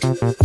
Thank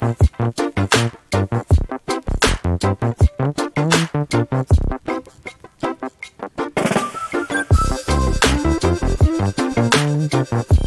Thank Thank you.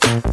Thank